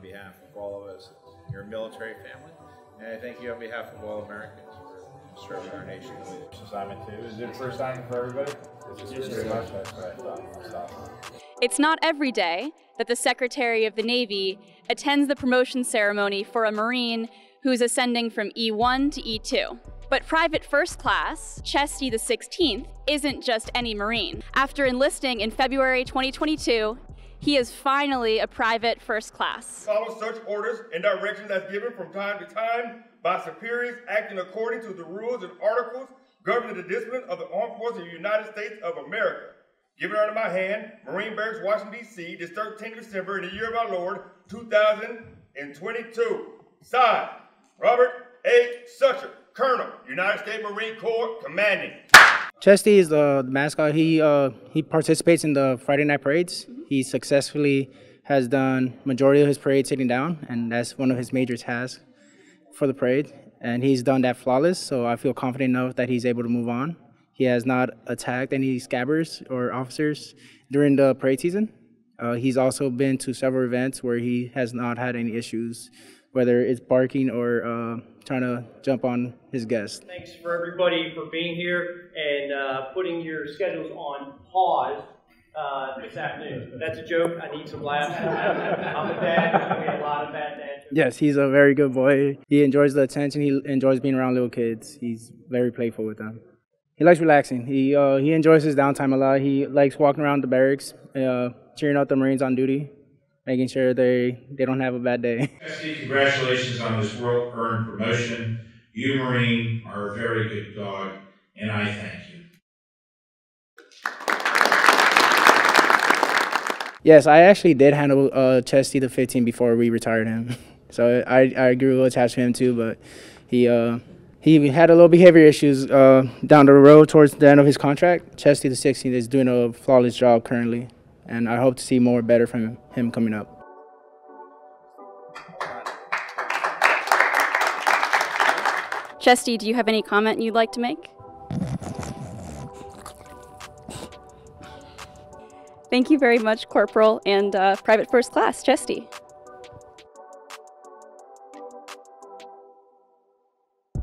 on behalf of all of us, your military family, and I thank you on behalf of all Americans for serving our nation. Assignment two. Is it first time for everybody? Yes, sir. That's what I thought. Stop. It's not every day that the Secretary of the Navy attends the promotion ceremony for a Marine who's ascending from E1 to E2. But Private First Class, Chesty the 16th, isn't just any Marine. After enlisting in February 2022, he is finally a private first class. Follow such orders and directions as given from time to time by superiors acting according to the rules and articles governing the discipline of the Armed Forces of the United States of America. Given under my hand, Marine Barracks, Washington, D.C., this 13th December in the year of our Lord, 2022. Signed, Robert A. Sucher, Colonel, United States Marine Corps, Commanding. Chesty is the mascot. He uh, he participates in the Friday night parades. He successfully has done majority of his parade sitting down, and that's one of his major tasks for the parade. And he's done that flawless. So I feel confident enough that he's able to move on. He has not attacked any scabbers or officers during the parade season. Uh, he's also been to several events where he has not had any issues, whether it's barking or uh, trying to jump on his guests. Thanks for everybody for being here and uh, putting your schedules on pause uh, this afternoon. That's a joke. I need some laughs. I'm a dad. Made a lot of bad dad jokes. Yes, he's a very good boy. He enjoys the attention. He enjoys being around little kids. He's very playful with them. He likes relaxing. He uh, he enjoys his downtime a lot. He likes walking around the barracks, uh, cheering out the Marines on duty, making sure they, they don't have a bad day. Congratulations on this world earned promotion. You, Marine, are a very good dog, and I thank you. Yes, I actually did handle uh, Chesty the 15 before we retired him. So I, I grew attached to him too, but he uh, he had a little behavior issues uh, down the road towards the end of his contract. Chesty the 16 is doing a flawless job currently, and I hope to see more better from him coming up. Chesty, do you have any comment you'd like to make? Thank you very much, Corporal and uh, Private First Class, Chesty.